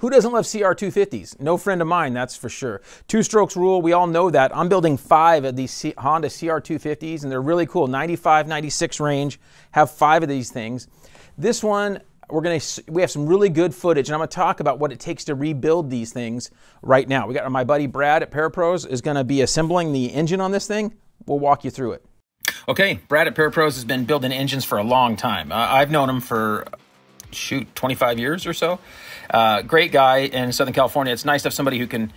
Who doesn't love CR250s? No friend of mine, that's for sure. Two strokes rule, we all know that. I'm building five of these C- Honda CR250s, and they're really cool. 95, 96 range, have five of these things. This one, we're gonna we have some really good footage, and I'm gonna talk about what it takes to rebuild these things right now. We got my buddy Brad at Parapros is gonna be assembling the engine on this thing. We'll walk you through it. Okay, Brad at Parapros has been building engines for a long time. Uh, I've known him for shoot 25 years or so. Uh, great guy in Southern California. It's nice to have somebody who can,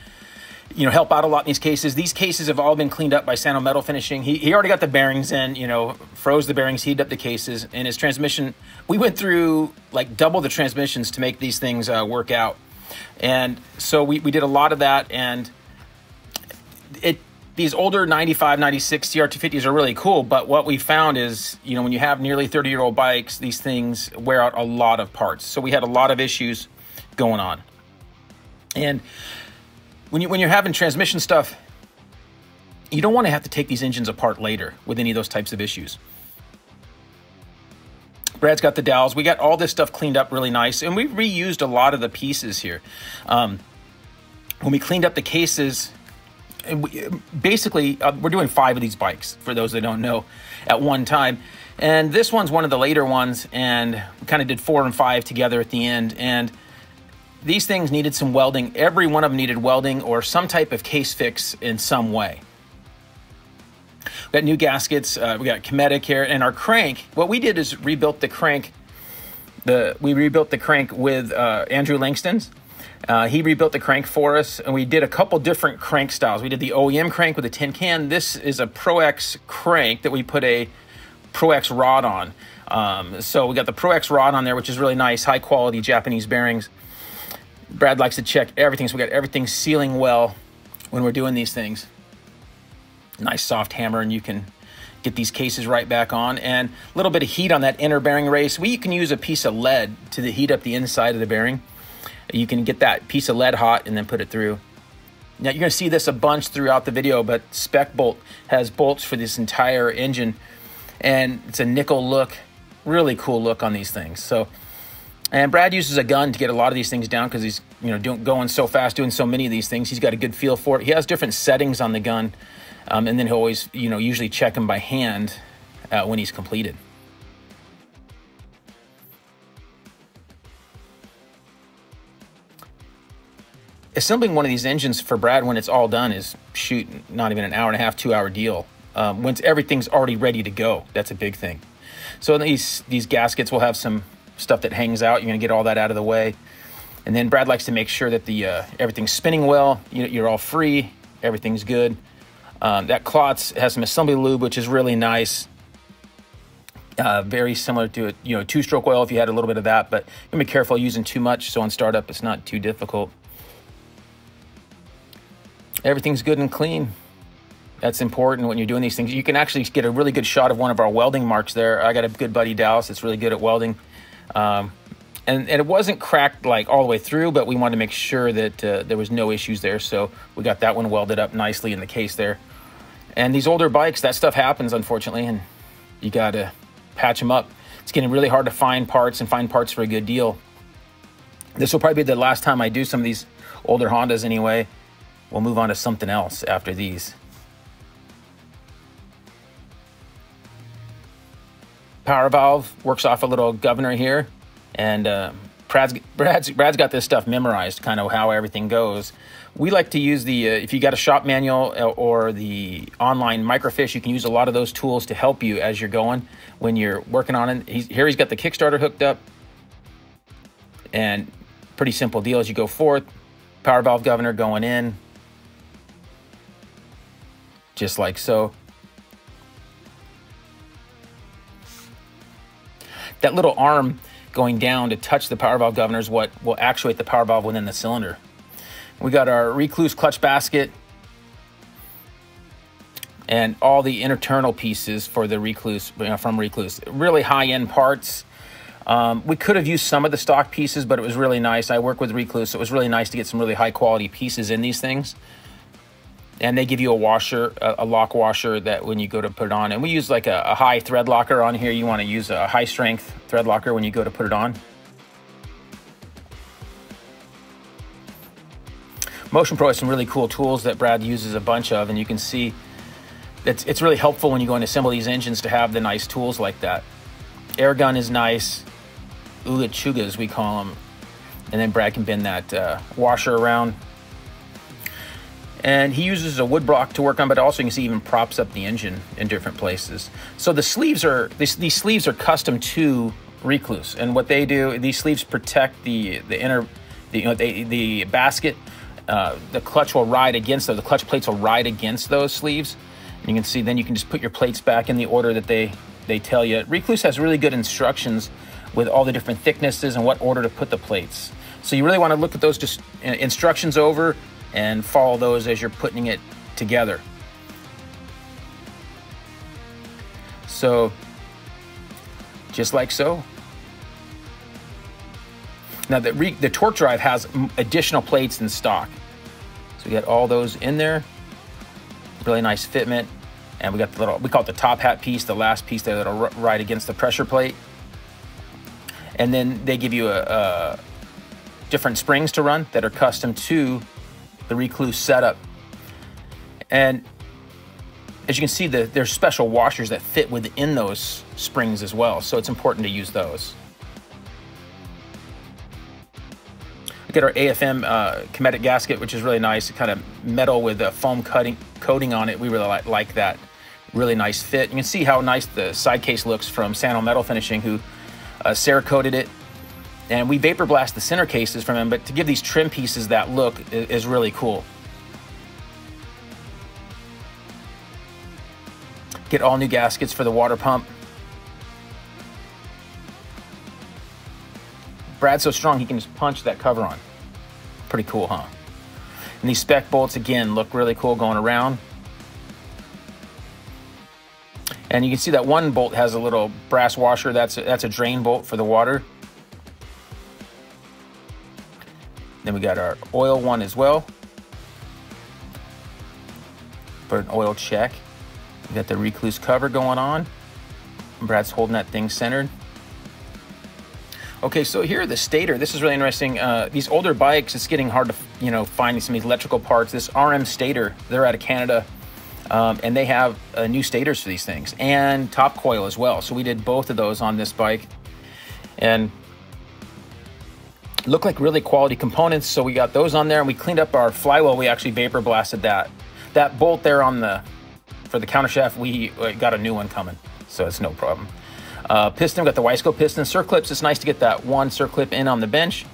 you know, help out a lot in these cases. These cases have all been cleaned up by Sano Metal Finishing. He, he already got the bearings in, you know, froze the bearings, heated up the cases, and his transmission. We went through like double the transmissions to make these things uh, work out, and so we, we did a lot of that, and it these older 95, 96 CR250s are really cool, but what we found is, you know, when you have nearly 30 year old bikes, these things wear out a lot of parts. So we had a lot of issues going on. And when you when you're having transmission stuff, you don't want to have to take these engines apart later with any of those types of issues. Brad's got the dowels. We got all this stuff cleaned up really nice, and we reused a lot of the pieces here. Um, when we cleaned up the cases, basically, uh, we're doing five of these bikes for those that don't know at one time. And this one's one of the later ones, and we kind of did four and five together at the end. And these things needed some welding. Every one of them needed welding or some type of case fix in some way. We got new gaskets. Uh, we got Cometic here, and our crank. What we did is rebuilt the crank. The we rebuilt the crank with uh, Andrew Langston's. Uh, he rebuilt the crank for us, and we did a couple different crank styles. We did the OEM crank with a tin can. This is a Pro X crank that we put a Pro X rod on. Um, so we got the Pro X rod on there, which is really nice, high quality Japanese bearings. Brad likes to check everything, so we got everything sealing well when we're doing these things. Nice soft hammer, and you can get these cases right back on. And a little bit of heat on that inner bearing race. We can use a piece of lead to heat up the inside of the bearing. You can get that piece of lead hot and then put it through. Now you're going to see this a bunch throughout the video, but Spec Bolt has bolts for this entire engine, and it's a nickel look, really cool look on these things. So and Brad uses a gun to get a lot of these things down because he's you know doing, going so fast, doing so many of these things. He's got a good feel for it. He has different settings on the gun, um, and then he'll always you know usually check them by hand uh, when he's completed. Assembling one of these engines for Brad when it's all done is shoot not even an hour and a half, two hour deal. Um, once everything's already ready to go, that's a big thing. So these these gaskets will have some stuff that hangs out. You're to get all that out of the way. And then Brad likes to make sure that the uh, everything's spinning well. You, are all free. Everything's good. Um, that Klotz has some assembly lube, which is really nice. Uh, very similar to a you know two-stroke oil if you had a little bit of that, but be careful using too much. So on startup, it's not too difficult. Everything's good and clean. That's important when you're doing these things. You can actually get a really good shot of one of our welding marks there. I got a good buddy Dallas that's really good at welding. Um, and, and, it wasn't cracked like all the way through, but we wanted to make sure that uh, there was no issues there. So we got that one welded up nicely in the case there. And these older bikes, that stuff happens, unfortunately, and you got to patch them up. It's getting really hard to find parts and find parts for a good deal. This will probably be the last time I do some of these older Hondas anyway. We'll move on to something else after these. power valve works off a little governor here, and uh, Brad's, Brad's, Brad's got this stuff memorized, kind of how everything goes. We like to use the, uh, if you got a shop manual uh, or the online microfiche, you can use a lot of those tools to help you as you're going when you're working on it. He's, here he's got the Kickstarter hooked up, and pretty simple deal as you go forth. Power valve governor going in, just like so. that little arm going down to touch the power valve governor is what will actuate the power valve within the cylinder. We got our Rekluse clutch basket and all the internal pieces for the Rekluse you know, from Rekluse. Really high-end parts. Um, we could have used some of the stock pieces, but it was really nice. I work with Rekluse, so it was really nice to get some really high-quality pieces in these things and they give you a washer, a, a, lock washer that when you go to put it on, and we use like a, a high thread locker on here. You want to use a high strength thread locker when you go to put it on. Motion Pro has some really cool tools that Brad uses a bunch of, and you can see it's, it's really helpful when you go and assemble these engines to have the nice tools like that. Air gun is nice. Uga Chuga, as we call them. And then Brad can bend that uh, washer around. And he uses a wood block to work on, but also you can see even props up the engine in different places. So the sleeves are, these, these sleeves are custom to Rekluse. And what they do, these sleeves protect the, the inner, the, you know, the, the basket. Uh, the clutch will ride against those, the clutch plates will ride against those sleeves. And you can see, then you can just put your plates back in the order that they, they tell you. Rekluse has really good instructions with all the different thicknesses and what order to put the plates. So you really want to look at those just uh, instructions over and follow those as you're putting it together. So just like so. Now the, the TorqDrive has additional plates in stock. So we got all those in there. Really nice fitment. And we got the little, we call it the top hat piece, the last piece there that'll ride against the pressure plate. And then they give you a, a different springs to run that are custom to the Rekluse setup. And as you can see, the, there's special washers that fit within those springs as well. So it's important to use those. get our AFM uh, Cometic gasket, which is really nice. Kind of metal with a foam cutting coating on it. We really like, like that. Really nice fit. You can see how nice the side case looks from Sano Metal Finishing, who uh, Cerakoted it. And we vapor blast the center cases from them, but to give these trim pieces that look is, is really cool. Get all new gaskets for the water pump. Brad's so strong he can just punch that cover on. Pretty cool, huh? And these spec bolts, again, look really cool going around. And you can see that one bolt has a little brass washer. That's a, that's a drain bolt for the water. Then we got our oil one as well for an oil check. We got the Rekluse cover going on. Brad's holding that thing centered. Okay, so here the stator. This is really interesting. Uh, these older bikes, it's getting hard to you know find some of these electrical parts. This RM stator, they're out of Canada, um, and they have uh, new stators for these things and top coil as well. So we did both of those on this bike, and look like really quality components. So we got those on there, and we cleaned up our flywheel. We actually vapor blasted that. That bolt there on the for the counter shaft, we uh, got a new one coming, so it's no problem. Uh, piston, we got the Wiseco piston. Circlips, it's nice to get that one circlip in on the bench.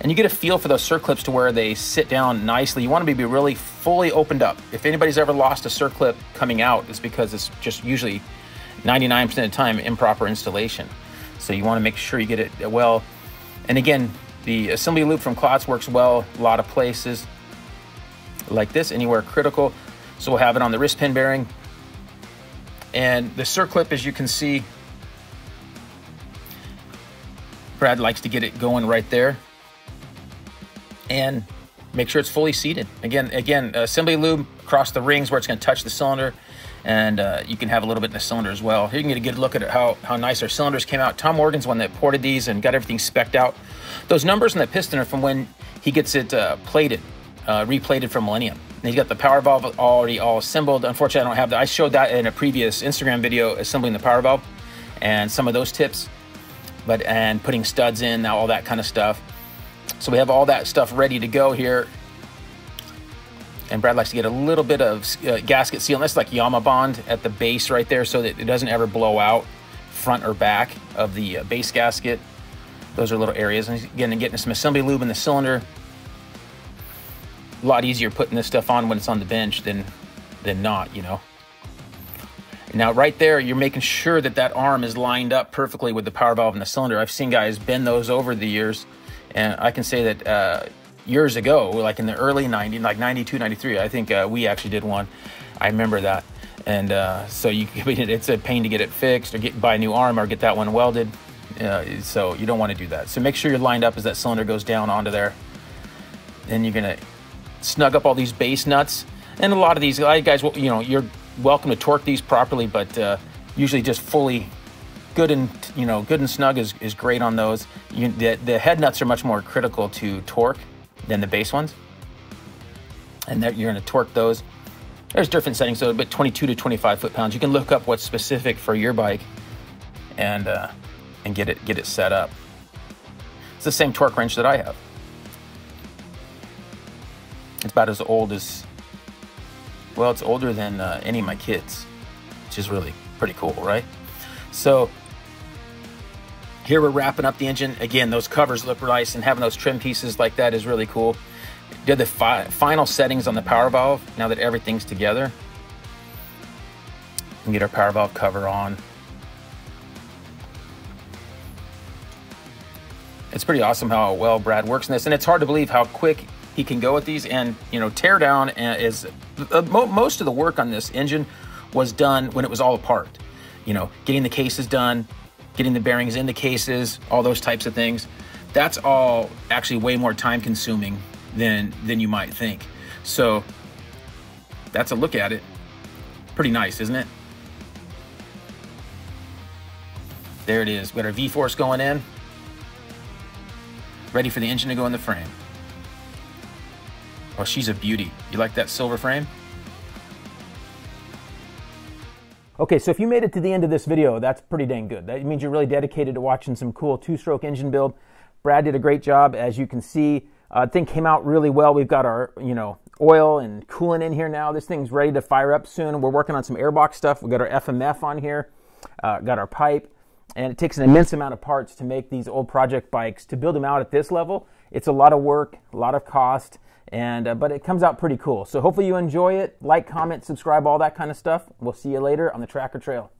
And you get a feel for those circlips to where they sit down nicely. You want to be really fully opened up. If anybody's ever lost a circlip coming out, it's because it's just usually 99% of the time improper installation. So you want to make sure you get it well. And again, the assembly loop from Klotz works well a lot of places like this, anywhere critical. So we'll have it on the wrist pin bearing. And the circlip, as you can see, Brad likes to get it going right there. And make sure it's fully seated. Again, again, assembly lube across the rings where it's going to touch the cylinder, and uh, you can have a little bit in the cylinder as well. Here you can get a good look at how, how nice our cylinders came out. Tom Morgan's one that ported these and got everything specked out. Those numbers in the piston are from when he gets it uh, plated, uh, replated from Millennium. And he's got the power valve already all assembled. Unfortunately, I don't have that. I showed that in a previous Instagram video, assembling the power valve and some of those tips but and putting studs in, now all that kind of stuff. So we have all that stuff ready to go here. And Brad likes to get a little bit of uh, gasket seal. That's like Yamabond at the base right there so that it doesn't ever blow out front or back of the uh, base gasket. Those are little areas. And again, getting some assembly lube in the cylinder. A lot easier putting this stuff on when it's on the bench than, than not, you know. Now right there, you're making sure that that arm is lined up perfectly with the power valve and the cylinder. I've seen guys bend those over the years, and I can say that uh, years ago, like in the early 90s, like 92, 93, I think uh, we actually did one. I remember that. And uh, so you, it's a pain to get it fixed or get buy a new arm or get that one welded. Uh, so you don't want to do that. So make sure you're lined up as that cylinder goes down onto there. Then you're gonna snug up all these base nuts. And a lot of these guys, you know, you're welcome to torque these properly, but uh, usually just fully good and you know good and snug is, is great on those. You, the, the head nuts are much more critical to torque than the base ones. and you're going to torque those. There's different settings, so but 22 to 25 foot pounds. You can look up what's specific for your bike, and uh, and get it get it set up. It's the same torque wrench that I have. It's about as old as, well, it's older than uh, any of my kids, which is really pretty cool, right? So here we're wrapping up the engine. Again, those covers look nice and having those trim pieces like that is really cool. Did the fi final settings on the power valve now that everything's together. And get our power valve cover on. It's pretty awesome how well Brad works in this, and it's hard to believe how quick he can go with these. And you know, tear down is uh, most of the work on this engine was done when it was all apart. You know, getting the cases done, getting the bearings in the cases, all those types of things. That's all actually way more time consuming than than you might think. So that's a look at it. Pretty nice, isn't it? There it is. We got our V-force going in. Ready for the engine to go in the frame. Oh, she's a beauty. You like that silver frame? Okay, so if you made it to the end of this video, that's pretty dang good. That means you're really dedicated to watching some cool two-stroke engine build. Brad did a great job, as you can see. Uh, thing came out really well. We've got our, you know, oil and coolant in here now. This thing's ready to fire up soon. We're working on some airbox stuff. We've got our FMF on here, uh, got our pipe, and it takes an immense amount of parts to make these old project bikes. To build them out at this level, it's a lot of work, a lot of cost, and uh, but it comes out pretty cool. So hopefully you enjoy it. Like, comment, subscribe, all that kind of stuff. We'll see you later on the Tracker Trail.